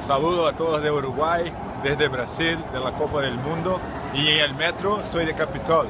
Saludo a todos de Uruguay, desde Brasil, de la Copa del Mundo y en el metro soy de Capitol.